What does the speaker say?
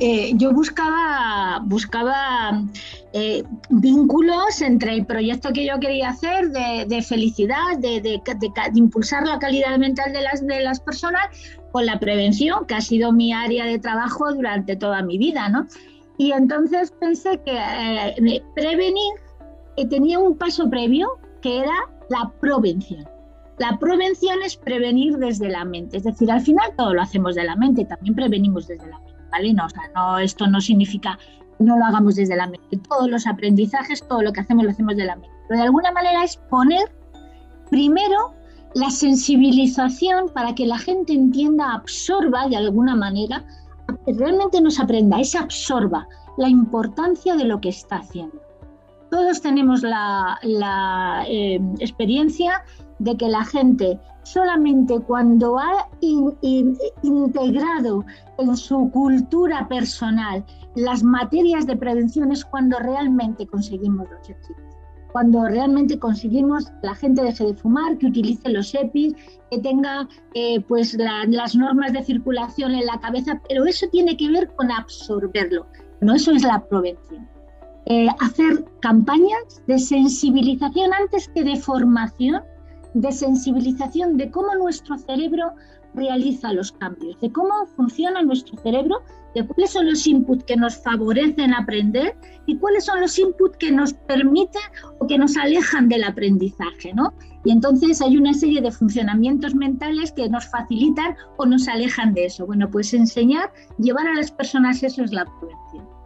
eh, yo buscaba, buscaba eh, vínculos entre el proyecto que yo quería hacer de, felicidad, de, impulsar la calidad mental de las, de las personas con la prevención, que ha sido mi área de trabajo durante toda mi vida, ¿no? Y entonces pensé que eh, prevenir tenía un paso previo que era la prevención. La prevención es prevenir desde la mente, es decir, al final todo lo hacemos de la mente, también prevenimos desde la mente, ¿vale? O sea, no, esto no significa no lo hagamos desde la mente, todos los aprendizajes, todo lo que hacemos lo hacemos de la mente, pero de alguna manera es poner primero la sensibilización para que la gente entienda, absorba de alguna manera, realmente nos aprenda, es absorba la importancia de lo que está haciendo. Todos tenemos la, eh, experiencia de que la gente solamente cuando ha integrado en su cultura personal las materias de prevención es cuando realmente conseguimos los éxitos. Cuando realmente conseguimos que la gente deje de fumar, que utilice los EPIs, que tenga eh, pues las normas de circulación en la cabeza, pero eso tiene que ver con absorberlo, no eso es la prevención. Eh, hacer campañas de sensibilización antes que de formación, de sensibilización de cómo nuestro cerebro realiza los cambios, de cómo funciona nuestro cerebro, de cuáles son los inputs que nos favorecen aprender y cuáles son los inputs que nos permiten o que nos alejan del aprendizaje, ¿no? Y entonces hay una serie de funcionamientos mentales que nos facilitan o nos alejan de eso. Bueno, pues enseñar, llevar a las personas eso es la prevención.